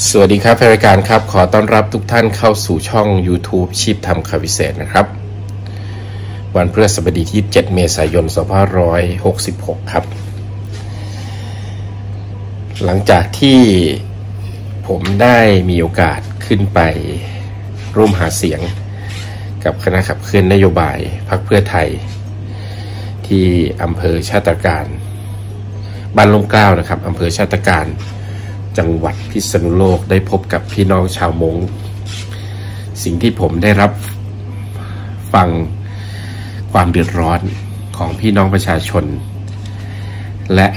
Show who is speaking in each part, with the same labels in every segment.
Speaker 1: สวัสดีครับแฟนรายการครับ ขอต้อนรับทุกท่านเข้าสู่ช่อง YouTube ชีพทำข่าวพิเศษนะครับ วันพฤหัสบดีที่7เมษายน 2566 ครับ หลังจากที่ผมได้มีโอกาสขึ้นไปร่วมหาเสียง กับคณะขับเคลื่อนนโยบายพรรคเพื่อไทย ที่อำเภอชาติการ บ้านลมกล้าวนะครับอำเภอชาติการ จังหวัดพิษณุโลกได้พบกับพี่น้องชาวมงสิ่งที่ผมได้รับฟังความเดือดร้อนของพี่น้องประชาชน และ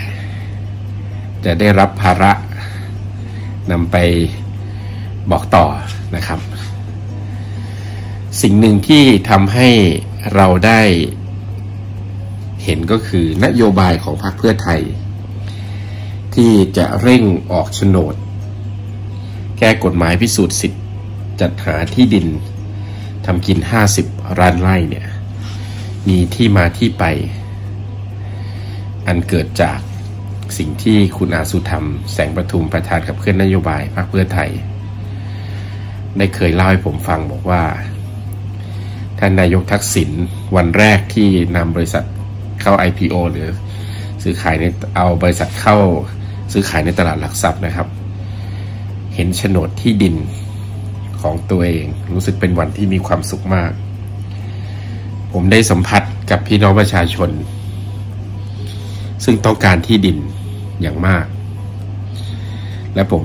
Speaker 1: จะได้รับภาระนำไปบอกต่อนะครับ สิ่งหนึ่งที่ทำให้เราได้เห็นก็คือนโยบายของพรรคเพื่อไทย ที่จะเร่งออกโฉนด แก้กฎหมายพิสูจน์สิทธิ์จัดหาที่ดินทำกิน 50ร้านไร่เนี่ย มีที่มาที่ไป อันเกิดจากสิ่งที่คุณอาสุธรรม แสงประทุมประธานกับเคลื่อนนโยบายพรรคเพื่อไทย ได้เคยเล่าให้ผมฟังบอกว่า ท่านนายกทักษิณวันแรกที่นำบริษัทเข้า IPO หรือซื้อขายในเอาบริษัทเข้า ซื้อขายในตลาดหลักทรัพย์นะครับ เห็นโฉนดที่ดินของตัวเอง รู้สึกเป็นวันที่มีความสุขมาก ผมได้สัมผัสกับพี่น้องประชาชน ซึ่งต้องการที่ดินอย่างมาก และผม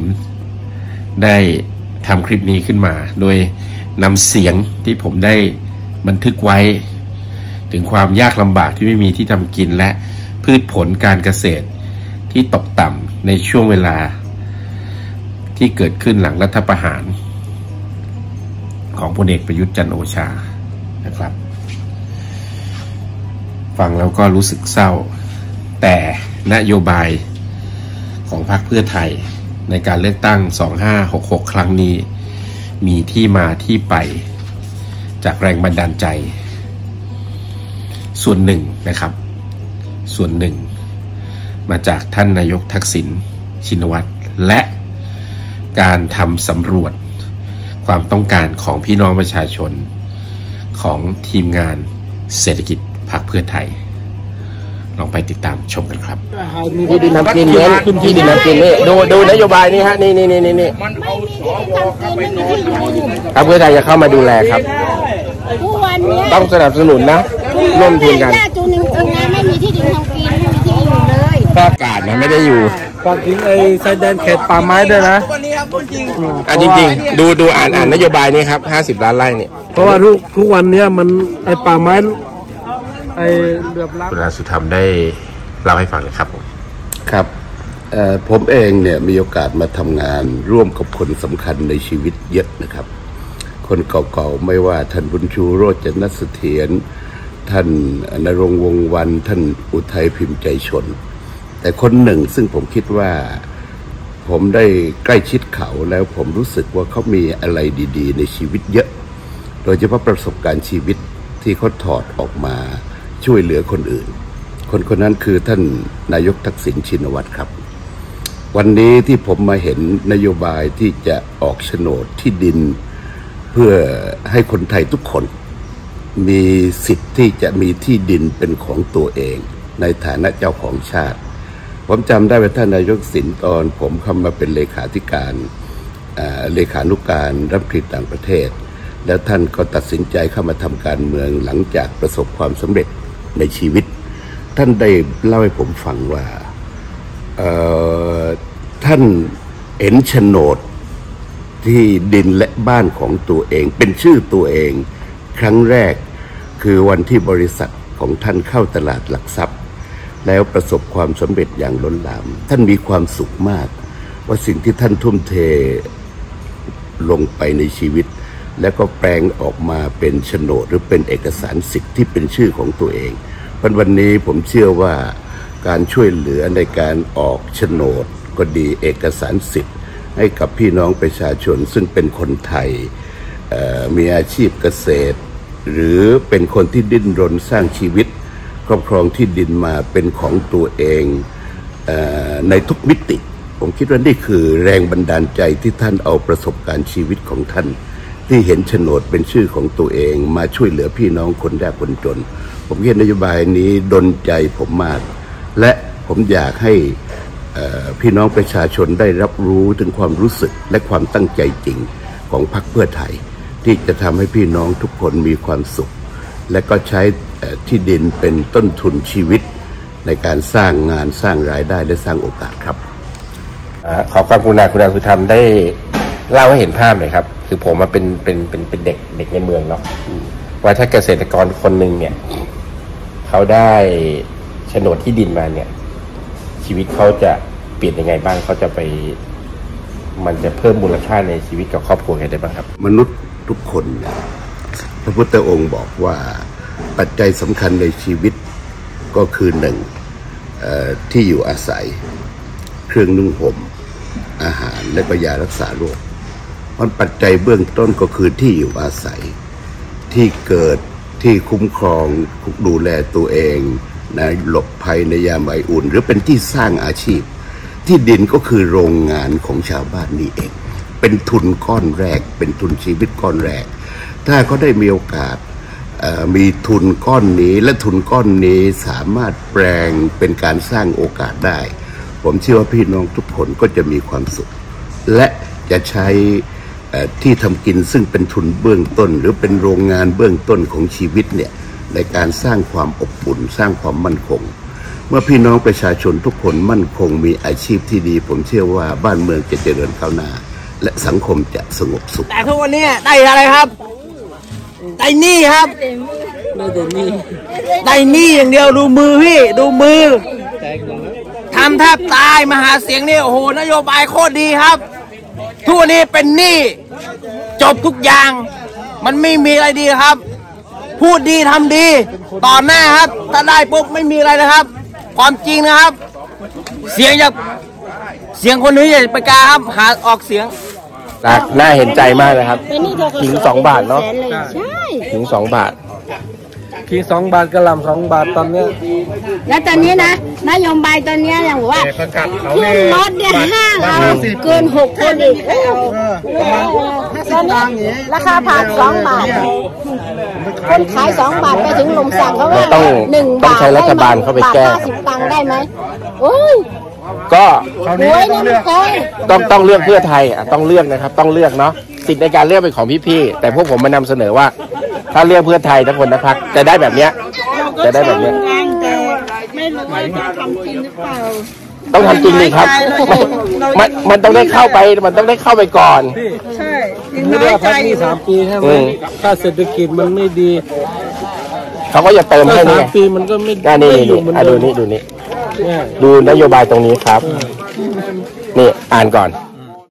Speaker 1: ได้ทำคลิปนี้ขึ้นมา โดยนำเสียงที่ผมได้บันทึกไว้ ถึงความยากลำบากที่ไม่มีที่ทำกินและพืชผลการเกษตรที่ตกต่ำ ในช่วงเวลาที่เกิดขึ้นหลังรัฐประหาร ของพลเอกประยุทธ์จันโอชานะครับ ฟังแล้วก็รู้สึกเศร้า แต่นโยบายของพรรคเพื่อไทยในการเลือกตั้ง 2566 ครั้งนี้ มีที่มาที่ไปจากแรงบันดาลใจ ส่วนหนึ่งนะครับ ส่วนหนึ่ง มาจากท่านนายกทักษิณชินวัตรและการทำสำรวจความต้องการของพี่น้องประชาชน ของทีมงานเศรษฐกิจพรรคเพื่อไทย ลองไปติดตามชมกันครับ
Speaker 2: มีที่ดินทำกินเยอะขึ้นที่ดินทำกินนี่ดูดูนโยบายนี้ฮะนี่นี่นี่นี่นี่
Speaker 3: มันเอาสวเข้าไปนอนอยู่
Speaker 2: พรรคเพื่อไทยจะเข้ามาดูแลครับ
Speaker 4: ทุกวันเนี้ย
Speaker 2: ต้องสนับสนุนนะร่วมทุนกัน
Speaker 4: ญาติจูนจริงๆนะไม่มีที่ดินทำกินไม่มีที่ อยู่เลย
Speaker 2: ภาพอากาศมันไม่ได้อยู่
Speaker 5: ฝากถึงไอ้ชายแดนเขตป่าไม้ด้วยนะ
Speaker 2: อะจริงๆ ดูดูอ่านอ่านนโยบายนี้ครับ50 ล้านไร่เนี่ย
Speaker 5: เพราะว่าทุกทุกวันเนี้ยมันไอ้ป่าไม้ไอ้เหลือบล้ำ
Speaker 1: คุณอาสุธรรมได้เล่าให้ฟังเลยครับผม
Speaker 6: ครับเอ่อผมเองเนี่ยมีโอกาสมาทำงานร่วมกับคนสำคัญในชีวิตเยอะนะครับ คนเก่าๆ ไม่ว่าท่านบุญชูโรจนเสถียรท่านนรงค์วงศ์วัน ท่านอุทัยพิมพ์ใจชน แต่คนหนึ่งซึ่งผมคิดว่า ผมได้ใกล้ชิดเขาแล้วผมรู้สึกว่าเขามีอะไรดี ๆ ในชีวิตเยอะ โดยเฉพาะประสบการณ์ชีวิตที่เขาถอดออกมาช่วยเหลือคนอื่น คนคนนั้นคือท่านนายกทักษิณชินวัตรครับ วันนี้ที่ผมมาเห็นนโยบายที่จะออกโฉนดที่ดิน เพื่อให้คนไทยทุกคน มีสิทธิ์ที่จะมีที่ดินเป็นของตัวเอง ในฐานะเจ้าของชาติ ผมจำได้ว่าท่านนายกสินตอน ผมเข้ามาเป็นเลขาธิการเลขานุการรัฐมนตรีต่างประเทศ แล้วท่านก็ตัดสินใจเข้ามาทำการเมืองหลังจากประสบความสำเร็จในชีวิต ท่านได้เล่าให้ผมฟังว่าท่านเห็นโฉนดที่ดินและบ้านของตัวเอง เป็นชื่อตัวเอง ครั้งแรกคือวันที่บริษัทของท่านเข้าตลาดหลักทรัพย์ แล้วประสบความสำเร็จอย่างล้นหลาม ท่านมีความสุขมาก ว่าสิ่งที่ท่านทุ่มเทลงไปในชีวิต แล้วก็แปลงออกมาเป็นโฉนดหรือเป็นเอกสารสิทธิ์ที่เป็นชื่อของตัวเองวันวันนี้ผมเชื่อว่าการช่วยเหลือในการออกโฉนดก็ดีเอกสารสิทธิ์ ให้กับพี่น้องประชาชนซึ่งเป็นคนไทยมีอาชีพเกษตร หรือเป็นคนที่ดิ้นรนสร้างชีวิต รอบครองที่ดินมาเป็นของตัวเองเอในทุกมิติ ผมคิดว่านี่คือแรงบันดาลใจที่ท่านเอาประสบการณ์ชีวิตของท่าน ที่เห็นโฉนดเป็นชื่อของตัวเอง มาช่วยเหลือพี่น้องคนยากคนจน ผมคิดนโยบายนี้ดนใจผมมาก และผมอยากให้พี่น้องประชาชนได้รับรู้ถึงความรู้สึกและความตั้งใจจริงของพรรคเพื่อไทย ที่จะทำให้พี่น้องทุกคนมีความสุข และก็ใช้ ที่ดินเป็นต้นทุนชีวิต ในการสร้างงานสร้างรายได้และสร้างโอกาสครับ
Speaker 1: อ่าขอความกรุณาคุณอาคุณธรรมได้เล่าให้เห็นภาพหน่อยครับ คือผมมาเป็นเป็นเป็นเป็นเด็กเด็กในเมืองเนาะว่าถ้าเกษตรกรคนหนึ่งเนี่ย เขาได้โฉนดที่ดินมาเนี่ย ชีวิตเขาจะเปลี่ยนยังไงบ้างเขาจะไป มันจะเพิ่มมูลค่าในชีวิตกับครอบครัวไงได้บ้างครับ
Speaker 6: มนุษย์ทุกคนเนี่ยพระพุทธองค์บอกว่า ปัจจัยสำคัญในชีวิตก็คือหนึ่งที่อยู่อาศัย เครื่องนุ่งห่ม อาหารและก็ยารักษาโรคมันปัจจัยเบื้องต้นก็คือที่อยู่อาศัย ที่เกิดที่คุ้มครองดูแลตัวเองนะหลบภัยในยามไออุ่น หรือเป็นที่สร้างอาชีพ ที่ดินก็คือโรงงานของชาวบ้านนี่เอง เป็นทุนก้อนแรก เป็นทุนชีวิตก้อนแรก ถ้าเขาได้มีโอกาส มีทุนก้อนนี้และทุนก้อนนี้สามารถแปลงเป็นการสร้างโอกาสได้ ผมเชื่อว่าพี่น้องทุกคนก็จะมีความสุข และจะใช้ที่ทำกินซึ่งเป็นทุนเบื้องต้น หรือเป็นโรงงานเบื้องต้นของชีวิตเนี่ยในการสร้างความอบอุ่นสร้างความมั่นคง เมื่อพี่น้องประชาชนทุกคนมั่นคงมีอาชีพที่ดี ผมเชื่อว่าบ้านเมืองจะเจริญก้าวหน้า และสังคมจะสงบสุข
Speaker 7: แต่ทุกวันนี้ได้อะไรครับ ได้หนี้ครับได้หนี้อย่างเดียวดูมือพี่ดูมือทำแทบตายมาหาเสียงนี่โอ้โหนโยบายโคตรดีครับ ทุกวันนี้เป็นหนี้จบทุกอย่าง มันไม่มีอะไรดีครับ พูดดีทำดีต่อหน้าครับ ถ้าได้ปุ๊บไม่มีอะไรนะครับ ความจริงนะครับ เสียงจากเสียงคนนี้อย่าไปกล้าครับหาออกเสียง
Speaker 1: น่าเห็นใจมากเลยครับ
Speaker 4: เป็นหนี่ทกศ
Speaker 1: ถึงสองบาทเนอะ
Speaker 4: แสเลยใช่
Speaker 1: ถึงสองบาท
Speaker 5: ขีดสองบาทกระหลำสองบาทตอนเนี้ย
Speaker 4: แล้วตอนนี้นะนโยบายตอนเนี้ยอย่างว่าขึ้นรถเนี่ยห้างเอาเกินหกคนอีกโอ้ตอนนี้ราคาผักสองบาทคนขายสองบาทไปถึงลมสั่งเขาว่า
Speaker 1: ต้อง
Speaker 4: หนึ่ง
Speaker 1: ต้อง
Speaker 4: บาท
Speaker 1: ใช้รัฐบาลเข้าไปแก้
Speaker 4: บทห้าสิบตังค์ได้ไหมโอ้ย
Speaker 1: ก็
Speaker 4: หวยเนี่ยมันแพง
Speaker 1: ต้องต้องเลือกเพื่อไทยอะต้องเลือกนะครับ ต้องเลือกเนาะสิทธิ์ในการเลือกเป็นของพี่ๆแต่พวกผมมานำเสนอว่า ถ้าเลือกเพื่อไทยทั้งคนนะพักจะได้แบบเนี้ยจะได้แบบเนี้ย
Speaker 8: ไม่รู้ว่าจะทำจริงหรือเปล่า
Speaker 1: ต้องทำจริงเลยครับ มันมันต้องได้เข้าไป มันต้องได้เข้าไปก่อน
Speaker 8: ใช่ยัง
Speaker 5: ไม่
Speaker 8: น้
Speaker 5: ได้
Speaker 8: อยใจ
Speaker 5: พักนี่สามปีใช่ไหม
Speaker 1: อืม
Speaker 5: ถ้าเศรษฐกิจมันไม่ดี
Speaker 1: เขาก็จะเติม
Speaker 5: ถ้า
Speaker 1: ให้นี่
Speaker 5: สาม
Speaker 1: ไง
Speaker 5: ปีมันก็ไม่
Speaker 1: อ่านี่
Speaker 5: ไม่
Speaker 1: นี่
Speaker 5: อยู่
Speaker 1: นี่
Speaker 5: เหมือน
Speaker 1: อะ
Speaker 5: เดิ
Speaker 1: ดู
Speaker 5: ม
Speaker 1: นี่ดูนี่
Speaker 5: เนี่ย
Speaker 1: ดูนโยบายตรงนี้ครับ นี่อ่านก่อน